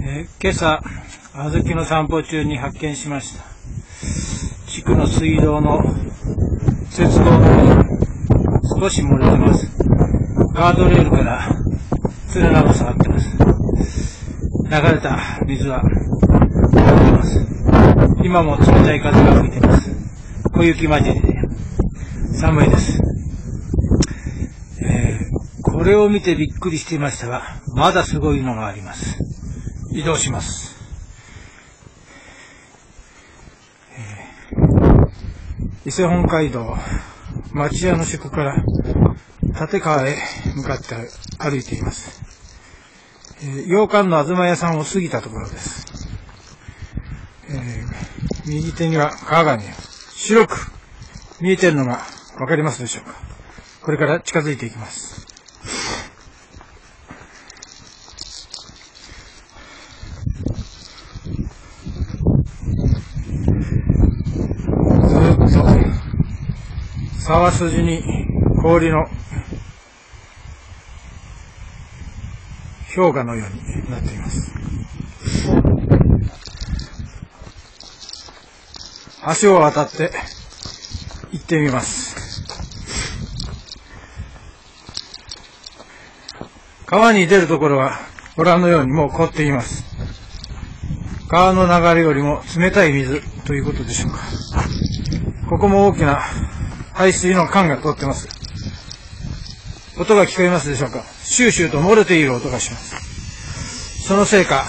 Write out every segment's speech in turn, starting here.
えー今朝、小豆の散歩中に発見しました。地区の水道の接合部分、少し漏れてます。ガードレールから連なが下がってます。流れた水は流れてます。今も冷たい風が吹いてます。小雪混じりで寒いです。えーこれを見てびっくりしていましたが、まだすごいのがあります。移動します。伊勢本街道、町屋の宿から立川へ向かって歩いています。えー洋館の東屋さんを過ぎたところです。えー右手には川が見えます。白く見えてるのがわかりますでしょうかこれから近づいていきます。ずーっと沢筋に氷の氷河のようになっています。橋を渡って行ってみます。川に出るところはご覧のようにもう凍っています。川の流れよりも冷たい水ということでしょうか。ここも大きな排水の管が通ってます。音が聞こえますでしょうかシューシューと漏れている音がします。そのせいか、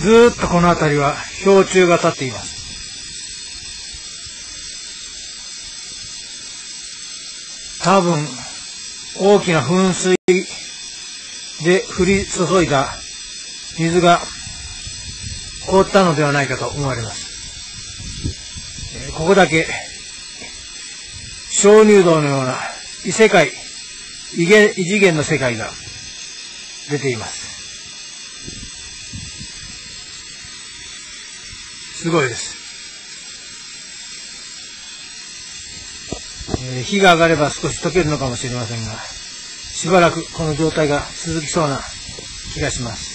ずーっとこの辺りは氷柱が立っています。多分、大きな噴水で降り注いだ水が凍ったのではないかと思われます。ここだけ、鍾乳洞のような異世界、異元異次元の世界が出ています。すごいです。えー火が上がれば少し溶けるのかもしれませんが、しばらくこの状態が続きそうな気がします。